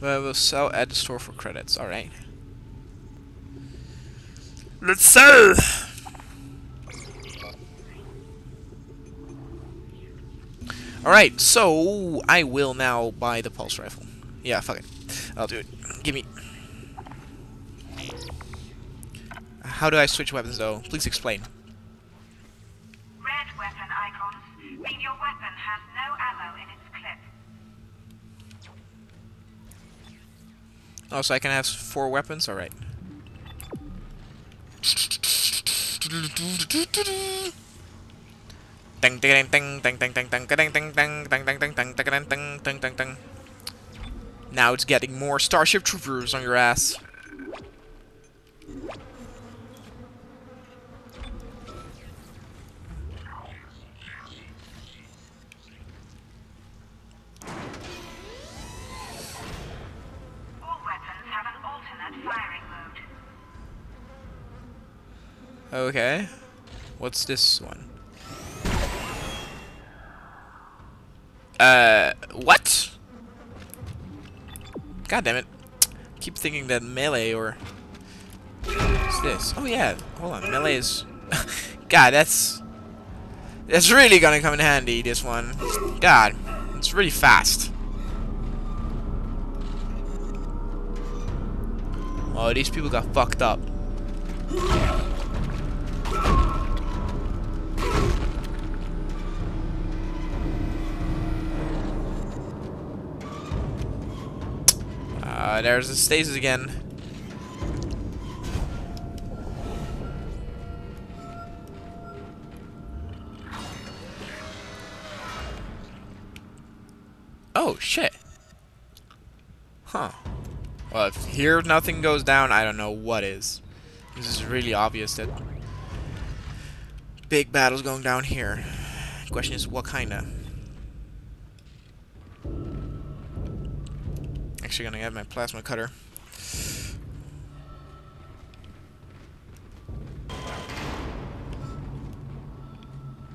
But we'll sell at the store for credits. Alright. Let's sell! Alright, so I will now buy the pulse rifle. Yeah, fuck it. I'll do it. Give me... How do I switch weapons though? Please explain. Red weapon icons mean your weapon has no ammo in its clip. Oh, so I can have four weapons? Alright. Now it's getting more Starship Troopers on your ass. Okay. What's this one? Uh, what? God damn it. Keep thinking that melee or... What's this? Oh yeah, hold on. Melee is... God, that's... That's really gonna come in handy, this one. God, it's really fast. Oh, these people got fucked up. There's the stasis again. Oh, shit. Huh. Well, if here nothing goes down, I don't know what is. This is really obvious that big battle's going down here. Question is, what kinda? Actually, gonna have my plasma cutter.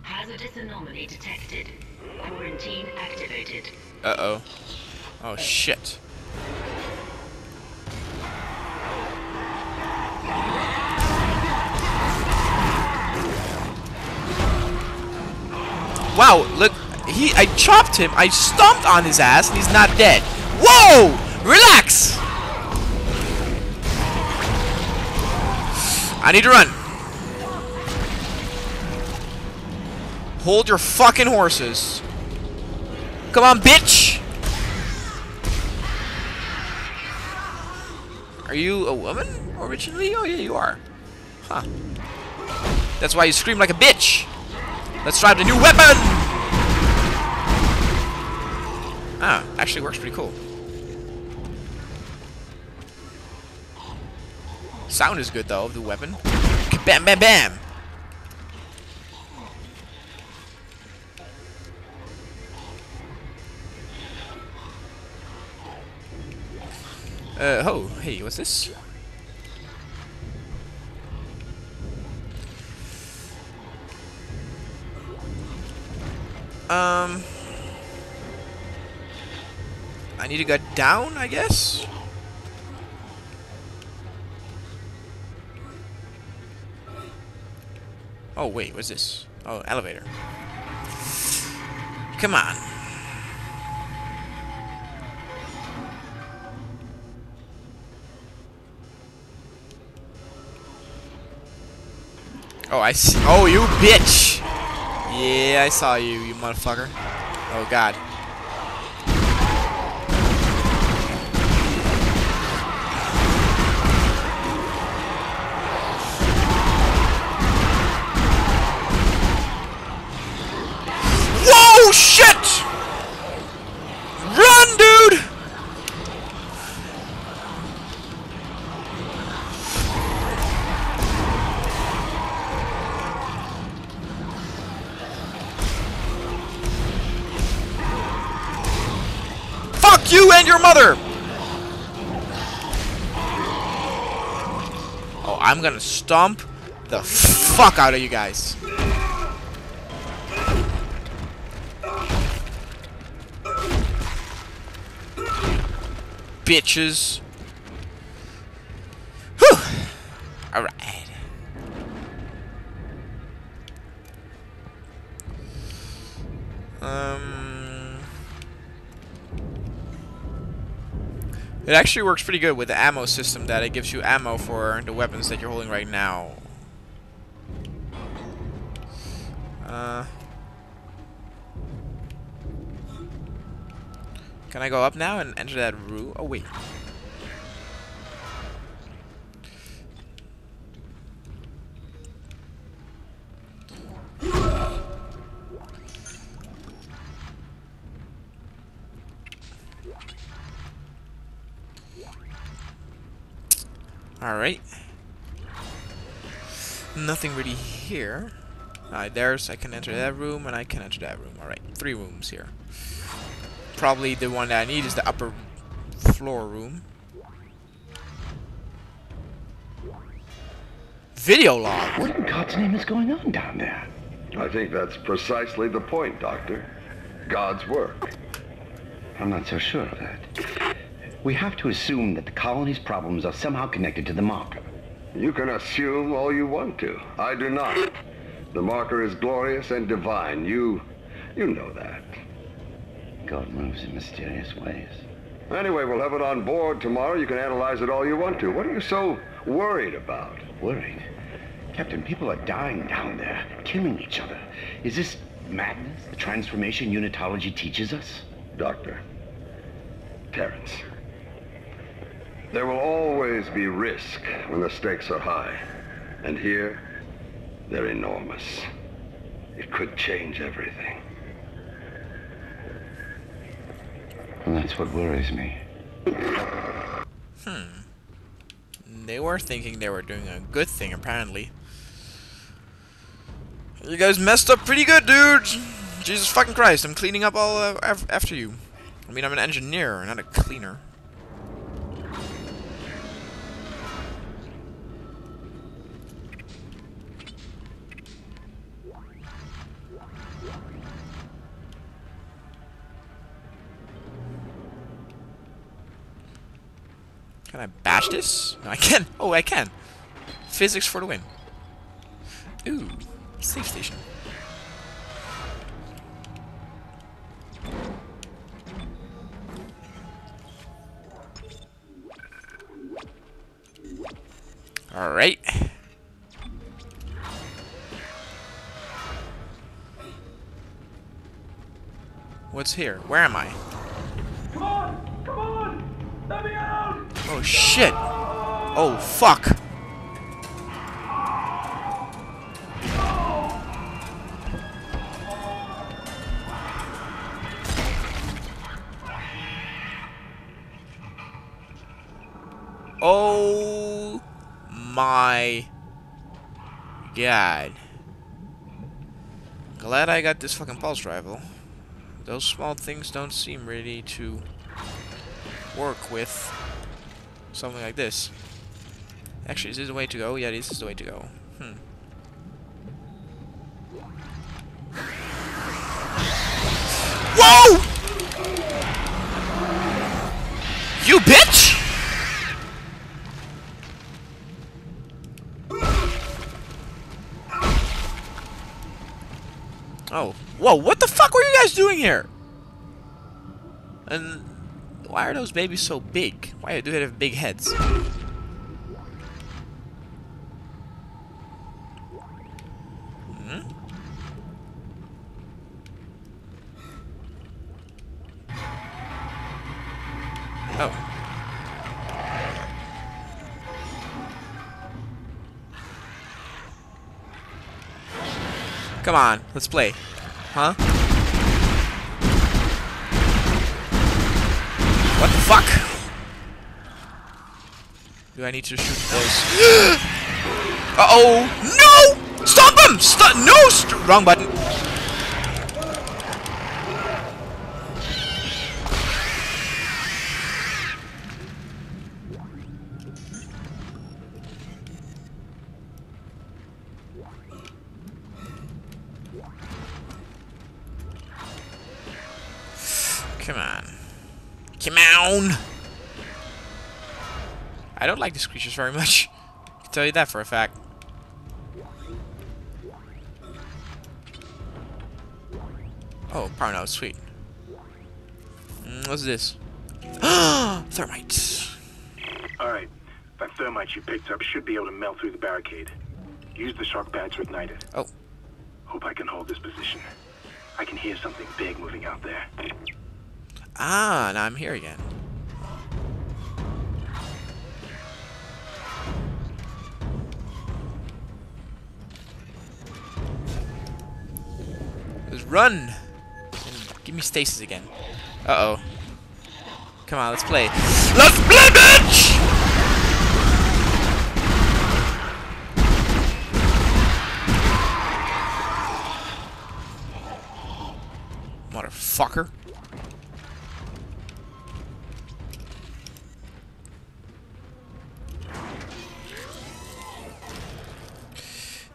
Hazardous anomaly detected. Quarantine activated. Uh oh. Oh shit. Wow, look, he, I chopped him, I stomped on his ass, and he's not dead. Whoa! Relax! I need to run. Hold your fucking horses. Come on, bitch! Are you a woman originally? Oh yeah, you are. Huh. That's why you scream like a bitch. Let's try the new weapon! Ah, actually works pretty cool. Sound is good though of the weapon. Bam bam bam! Uh, oh, hey, what's this? Um... I need to go down, I guess? Oh, wait, what's this? Oh, elevator. Come on. Oh, I see. Oh, you bitch! Yeah, I saw you, you motherfucker. Oh, God. Shit! Run, dude! Fuck you and your mother! Oh, I'm gonna stomp the fuck out of you guys. Bitches. Whew. Alright. Um... It actually works pretty good with the ammo system that it gives you ammo for the weapons that you're holding right now. Uh... Can I go up now and enter that room? Oh, wait. Alright. Nothing really here. Alright, there's, I can enter that room, and I can enter that room. Alright, three rooms here. Probably the one that I need is the upper floor room. Video log. What in God's name is going on down there? I think that's precisely the point, Doctor. God's work. I'm not so sure of that. We have to assume that the colony's problems are somehow connected to the marker. You can assume all you want to. I do not. The marker is glorious and divine. You... you know that. God moves in mysterious ways. Anyway, we'll have it on board tomorrow. You can analyze it all you want to. What are you so worried about? Worried? Captain, people are dying down there, killing each other. Is this madness, the transformation unitology teaches us? Doctor. Terrence. There will always be risk when the stakes are high. And here, they're enormous. It could change everything. And that's what worries me. Hmm. They were thinking they were doing a good thing, apparently. You guys messed up pretty good, dude! Jesus fucking Christ, I'm cleaning up all uh, af after you. I mean, I'm an engineer, not a cleaner. Can I bash this? No, I can. Oh, I can. Physics for the win. Ooh, safe station. All right. What's here? Where am I? Come on! Come on! Let me out! Oh shit! Oh fuck! Oh my god. Glad I got this fucking pulse rifle. Those small things don't seem ready to work with something like this. Actually, is this the way to go? Yeah, this is the way to go. Hmm. Whoa! You bitch! Oh, whoa! What the fuck were you guys doing here? And why are those babies so big? Why do they have big heads? Hmm? Oh. Come on, let's play. Huh? What the fuck? Do I need to shoot those? Uh-oh! No! Stop him! Stop! No! St wrong button. Come on. Come on! I don't like these creatures very much. I can tell you that for a fact. Oh, power node, sweet. Mm, what's this? Thermite. Alright. That thermite you picked up should be able to melt through the barricade. Use the shark pad to ignite it. Oh. Hope I can hold this position. I can hear something big moving out there. Ah, now I'm here again. Run! And give me stasis again. Uh-oh. Come on, let's play. Let's play, bitch! Motherfucker.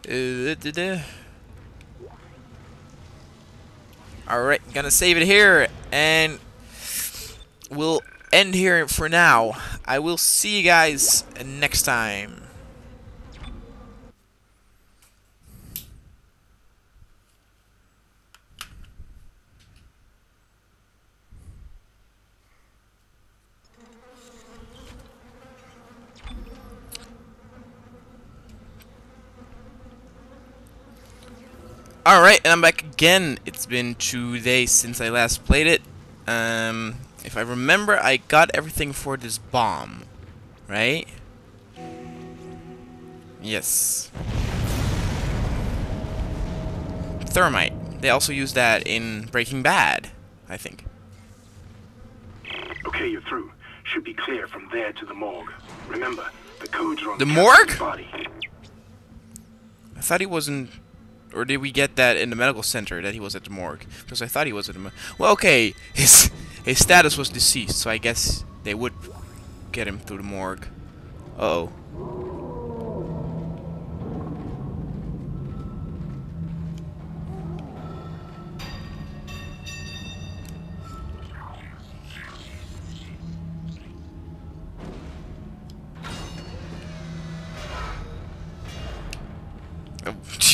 Uh, da- da. Alright, gonna save it here, and we'll end here for now. I will see you guys next time. Alright, and I'm back again. It's been two days since I last played it. Um, if I remember, I got everything for this bomb. Right? Yes. Thermite. They also use that in Breaking Bad, I think. Okay, you're through. Should be clear from there to the morgue. Remember, the codes are on The the morgue? body. I thought he wasn't... Or did we get that in the medical center, that he was at the morgue? Because I thought he was at the... Well, okay. His, his status was deceased, so I guess they would get him through the morgue. Uh-oh. Oh.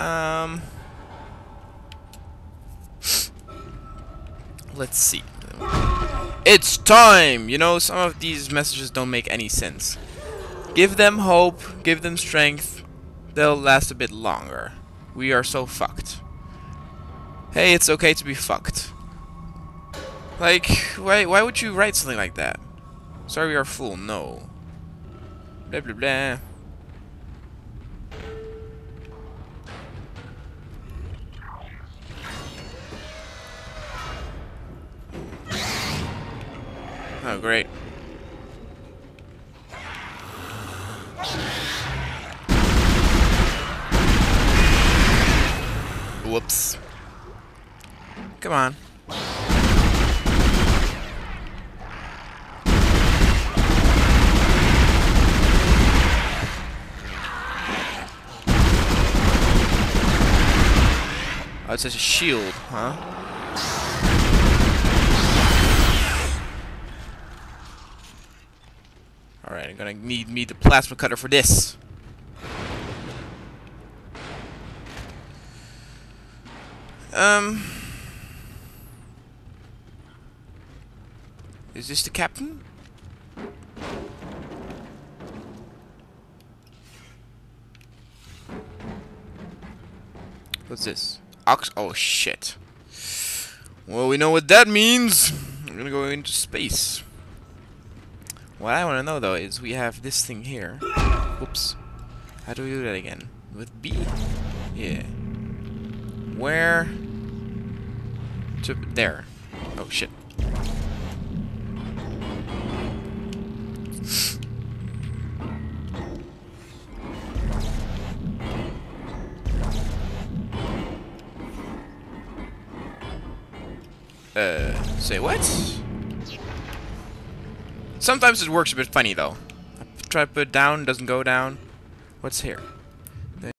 Um. Let's see. It's time! You know, some of these messages don't make any sense. Give them hope, give them strength, they'll last a bit longer. We are so fucked. Hey, it's okay to be fucked. Like, why, why would you write something like that? Sorry, we are full. No. Blah, blah, blah. Oh, great. Whoops. Come on. Oh, it's such a shield, huh? I'm gonna need me the plasma cutter for this. Um... Is this the captain? What's this? Ox- oh shit. Well, we know what that means. We're gonna go into space. What I want to know though is we have this thing here. Whoops. How do we do that again? With B? Yeah. Where? To there. Oh shit. Uh, say what? Sometimes it works a bit funny though. I try to put it down, doesn't go down. What's here?